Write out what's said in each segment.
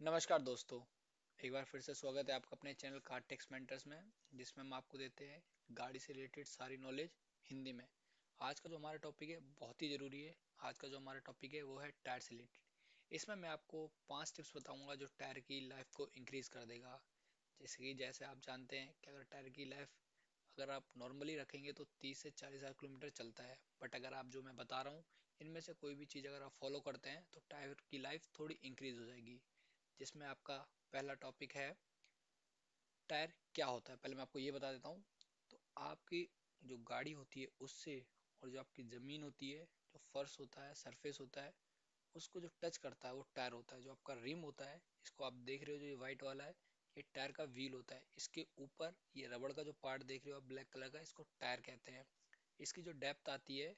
नमस्कार दोस्तों, एक बार फिर से स्वागत है आपका अपने चैनल कार टेक्स मेंटर्स में, जिसमें हम आपको देते हैं गाड़ी से रिलेटेड सारी नॉलेज हिंदी में। आज का जो हमारा टॉपिक है, बहुत ही ज़रूरी है। आज का जो हमारा टॉपिक है, वो है टायर से रिलेटेड इसमें मैं आपको पाँच टिप्स बताऊँगा जो टायर की लाइफ को इंक्रीज कर देगा। जैसे कि, जैसे आप जानते हैं कि अगर टायर की लाइफ अगर आप नॉर्मली रखेंगे तो तीस से चालीस हज़ार किलोमीटर चलता है। बट अगर आप, जो मैं बता रहा हूँ, इनमें से कोई भी चीज़ अगर आप फॉलो करते हैं तो टायर की लाइफ थोड़ी इंक्रीज हो जाएगी। जिसमें आपका पहला टॉपिक है टायर क्या होता है? पहले मैं आपको ये बता देता हूँ। तो आपकी जो गाड़ी होती है, उससे और जो आपकी ज़मीन होती है, जो फर्श होता है सरफेस होता है, उसको जो टच करता है, वो टायर होता है। जो आपका रिम होता है, इसको आप देख रहे हो, जो ये वाइट वाला है, ये टायर का व्हील होता है। इसके ऊपर ये रबड़ का जो पार्ट देख रहे हो आप ब्लैक कलर का, इसको टायर कहते हैं। इसकी जो डेप्थ आती है,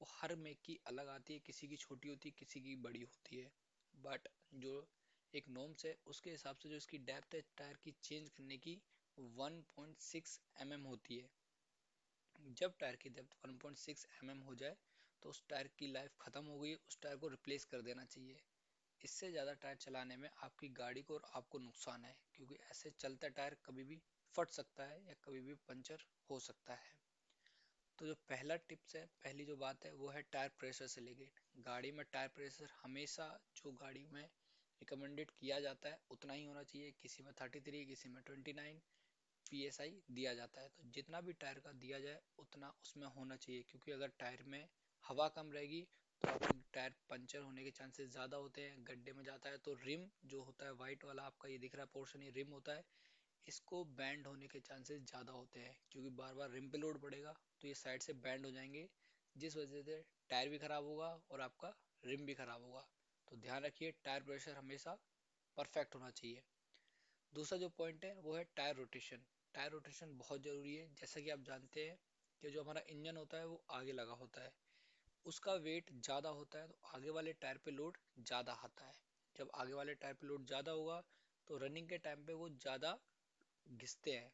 वो हर मेक की अलग आती है। किसी की छोटी होती है, किसी की बड़ी होती है। बट जो एक नोम्स है उसके हिसाब से जो इसकी डेप्थ है टायर की चेंज करने की 1.6 mm होती है। जब टायर की डेप्थ 1.6 mm हो जाए तो उस टायर की लाइफ खत्म हो गई, उस टायर को रिप्लेस कर देना चाहिए। इससे ज़्यादा टायर चलाने में आपकी गाड़ी को और आपको नुकसान है, क्योंकि ऐसे चलता टायर कभी भी फट सकता है या कभी भी पंचर हो सकता है। तो जो पहला टिप्स है, पहली जो बात है, वो है टायर प्रेशर से लेके। गाड़ी में टायर प्रेशर हमेशा जो गाड़ी में रिकमेंडेड किया जाता है, उतना ही होना चाहिए। किसी में 33 किसी में 29 psi दिया जाता है। तो जितना भी टायर का दिया जाए, उतना उसमें होना चाहिए। क्योंकि अगर टायर में हवा कम रहेगी तो टायर पंचर होने के चांसेस ज़्यादा होते हैं, गड्ढे में जाता है तो रिम जो होता है वाइट वाला आपका ये दिख रहा है पोर्शन ये रिम होता है, इसको बैंड होने के चांसेस ज़्यादा होते हैं। क्योंकि बार बार रिम पे लोड पड़ेगा तो ये साइड से बैंड हो जाएँगे, जिस वजह से टायर भी खराब होगा और आपका रिम भी खराब होगा। तो ध्यान रखिए टायर प्रेशर हमेशा परफेक्ट होना चाहिए। दूसरा जो पॉइंट है, वो है टायर रोटेशन टायर रोटेशन बहुत ज़रूरी है। जैसा कि आप जानते हैं कि जो हमारा इंजन होता है, वो आगे लगा होता है। उसका वेट ज़्यादा होता है तो आगे वाले टायर पे लोड ज़्यादा आता है। जब आगे वाले टायर पे लोड ज़्यादा होगा तो रनिंग के टाइम पे वो ज़्यादा घिसते हैं।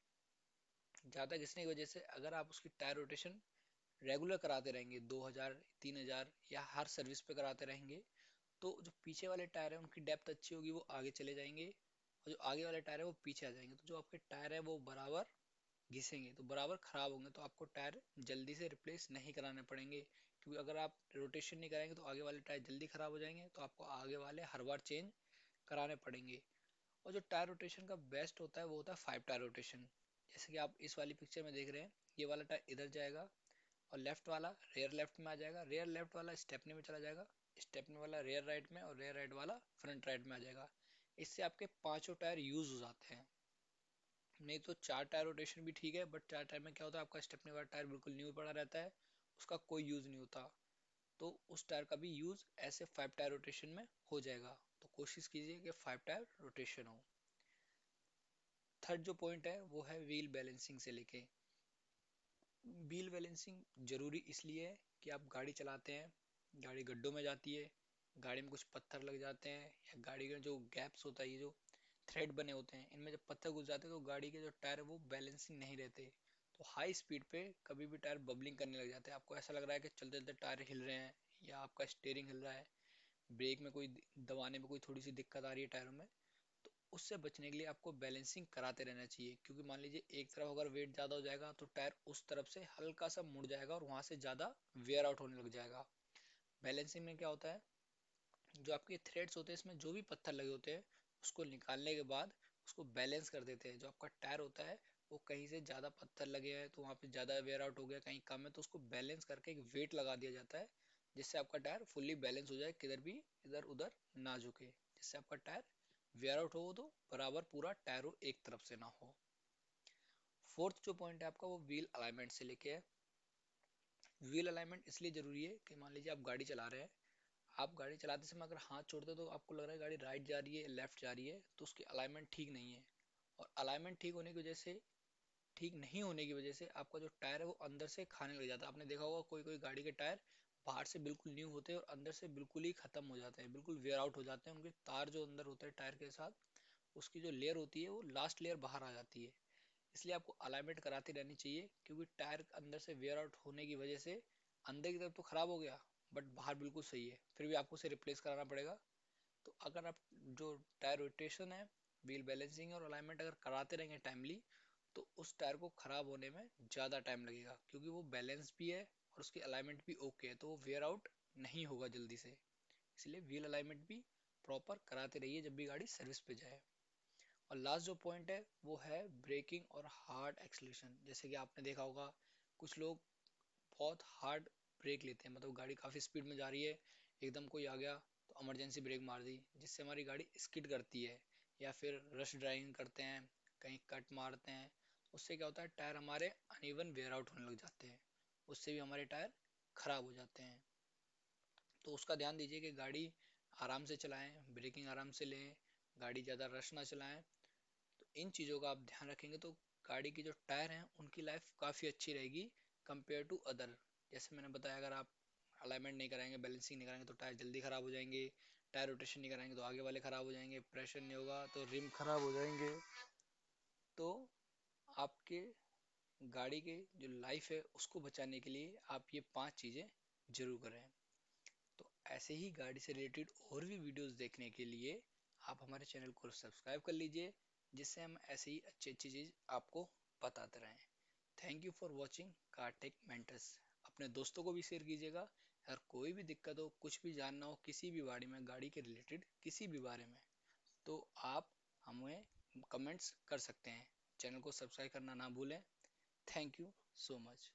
ज़्यादा घिसने की वजह से अगर आप उसकी टायर रोटेशन रेगुलर कराते रहेंगे 2000 3000 या हर सर्विस पे कराते रहेंगे तो जो पीछे वाले टायर है, उनकी डेप्थ अच्छी होगी, वो आगे चले जाएँगे। और जो आगे वाले टायर है, वो पीछे आ जाएँगे। तो जो आपके टायर है, वो बराबर घिसेंगे। तो बराबर खराब होंगे तो आपको टायर जल्दी से रिप्लेस नहीं कराने पड़ेंगे। क्योंकि अगर आप रोटेशन नहीं कराएँगे तो आगे वाले टायर जल्दी खराब हो जाएँगे तो आपको आगे वाले हर बार चेंज कराने पड़ेंगे। और जो टायर रोटेशन का बेस्ट होता है, वो होता है फाइव टायर रोटेशन जैसे कि आप इस वाली पिक्चर में देख रहे हैं, ये वाला टायर इधर जाएगा और लेफ़्ट वाला रेयर लेफ़्ट में आ जाएगा। रेयर लेफ़्ट वाला स्टेपनी में चला जाएगा। स्टेपनी वाला रेयर राइट में और रेयर राइट वाला फ्रंट राइट में आ जाएगा। इससे आपके पाँचों टायर यूज़ हो जाते हैं। नहीं तो चार टायर रोटेशन भी ठीक है बट चार टायर में क्या होता है, आपका स्टेपनी वाला टायर बिल्कुल न्यू पड़ा रहता है, उसका कोई यूज़ नहीं होता। तो उस टायर का भी यूज़ ऐसे फाइव टायर रोटेशन में हो जाएगा। तो कोशिश कीजिए कि फाइव टायर रोटेशन हो। थर्ड जो पॉइंट है, वो है व्हील बैलेंसिंग से लेके। व्हील बैलेंसिंग ज़रूरी इसलिए है कि आप गाड़ी चलाते हैं गाड़ी गड्ढों में जाती है, गाड़ी में कुछ पत्थर लग जाते हैं, या गाड़ी के जो गैप्स होता है, ये जो थ्रेड बने होते हैं, इनमें जब पत्थर घुस जाते हैं तो गाड़ी के जो टायर है, वो बैलेंसिंग नहीं रहते। तो हाई स्पीड पे कभी भी टायर बबलिंग करने लग जाते हैं। आपको ऐसा लग रहा है कि चलते चलते टायर हिल रहे हैं, या आपका स्टेयरिंग हिल रहा है ब्रेक में कोई दबाने में कोई थोड़ी सी दिक्कत आ रही है टायरों में तो उससे बचने के लिए आपको बैलेंसिंग कराते रहना चाहिए। क्योंकि मान लीजिए, एक तरफ़ अगर वेट ज़्यादा हो जाएगा तो टायर उस तरफ़ से हल्का सा मुड़ जाएगा और वहाँ से ज़्यादा वेयर आउट होने लग जाएगा। बैलेंसिंग में क्या होता है? जो आपके थ्रेड्स होते हैं, इसमें जो भी पत्थर लगे होते हैं, उसको निकालने के बाद उसको बैलेंस कर देते हैं। जो आपका टायर होता है, वो कहीं से ज़्यादा पत्थर लगे हैं तो वहाँ पे ज़्यादा वेयर आउट हो गया, कहीं कम है तो उसको बैलेंस करके एक वेट लगा दिया जाता है, जिससे आपका टायर फुल्ली बैलेंस हो जाए, किधर भी, इधर उधर ना झुके। जिससे आपका टायर वेयर आउट हो तो बराबर पूरा टायर हो एक तरफ़ से ना हो। फोर्थ जो पॉइंट है आपका, वो व्हील अलाइनमेंट से लेके है। व्हील अलाइनमेंट इसलिए ज़रूरी है कि मान लीजिए आप गाड़ी चला रहे हैं, आप गाड़ी चलाते समय अगर हाथ छोड़ते तो आपको लग रहा है गाड़ी राइट जा रही है लेफ़्ट जा रही है तो उसकी अलाइनमेंट ठीक नहीं है। और अलाइनमेंट ठीक होने की वजह से, ठीक नहीं होने की वजह से आपका जो टायर है वो अंदर से खाने लग जाता है। आपने देखा होगा कोई कोई गाड़ी के टायर बाहर से बिल्कुल न्यू होते हैं और अंदर से बिल्कुल ही खत्म हो जाते हैं, बिल्कुल वेयर आउट हो जाते हैं। उनके तार जो अंदर होते हैं टायर के साथ, उसकी जो लेयर होती है वो लास्ट लेयर बाहर आ जाती है। इसलिए आपको अलाइनमेंट कराती रहनी चाहिए, क्योंकि टायर अंदर से वेयर आउट होने की वजह से अंदर की तरफ़ तो खराब हो गया बट बाहर बिल्कुल सही है। फिर भी आपको उसे रिप्लेस कराना पड़ेगा। तो अगर आप जो टायर रोटेशन है व्हील बैलेंसिंग और अलाइनमेंट अगर कराते रहेंगे टाइमली तो उस टायर को ख़राब होने में ज़्यादा टाइम लगेगा, क्योंकि वो बैलेंस भी है और उसकी अलाइनमेंट भी ओके है तो वो वेयर आउट नहीं होगा जल्दी से। इसलिए व्हील अलाइनमेंट भी प्रॉपर कराते रहिए जब भी गाड़ी सर्विस पे जाए। और लास्ट जो पॉइंट है, वो है ब्रेकिंग और हार्ड एक्सलेशन जैसे कि आपने देखा होगा, कुछ लोग बहुत हार्ड ब्रेक लेते हैं। मतलब गाड़ी काफ़ी स्पीड में जा रही है, एकदम कोई आ गया तो एमरजेंसी ब्रेक मार दी, जिससे हमारी गाड़ी स्किड करती है। या फिर रश ड्राइविंग करते हैं, कहीं कट मारते हैं, उससे क्या होता है टायर हमारे अनइवन वेयर आउट होने लग जाते हैं। उससे भी हमारे टायर खराब हो जाते हैं। तो उसका ध्यान दीजिए कि गाड़ी आराम से चलाएँ ब्रेकिंग आराम से लें, गाड़ी ज़्यादा रश ना चलाएँ इन चीज़ों का आप ध्यान रखेंगे तो गाड़ी की जो टायर हैं, उनकी लाइफ काफ़ी अच्छी रहेगी कंपेयर टू अदर जैसे मैंने बताया, अगर आप अलाइनमेंट नहीं कराएँगे बैलेंसिंग नहीं कराएँगे तो टायर जल्दी ख़राब हो जाएँगे, टायर रोटेशन नहीं कराएँगे तो आगे वाले ख़राब हो जाएँगे प्रेशर नहीं होगा तो रिम ख़राब हो जाएँगे। तो आपके गाड़ी के जो लाइफ है, उसको बचाने के लिए आप ये पाँच चीज़ें ज़रूर करें। तो ऐसे ही गाड़ी से रिलेटेड और भी वीडियोस देखने के लिए आप हमारे चैनल को सब्सक्राइब कर लीजिए। जिससे हम ऐसे ही अच्छी अच्छी चीज़ आपको बताते रहें। Thank you for watching Cartech Mentors अपने दोस्तों को भी शेयर कीजिएगा। अगर कोई भी दिक्कत हो, कुछ भी जानना हो, किसी भी बारे में, गाड़ी के रिलेटेड किसी भी बारे में तो आप हमें कमेंट्स कर सकते हैं। चैनल को सब्सक्राइब करना ना भूलें। Thank you so much